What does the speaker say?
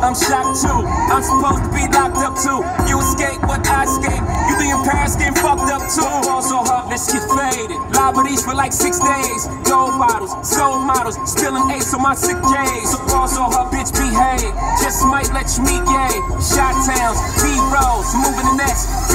I'm shocked too. I'm supposed to be locked up too. You escape, but I escape. You be in Paris getting fucked up too. Fall so hard, let's get faded. Liberties for like six days. Gold bottles, soul models, spilling ace on my sick days. So fall so hard, bitch, behave. Just might let you meet gay. Shot towns, B rolls, moving the next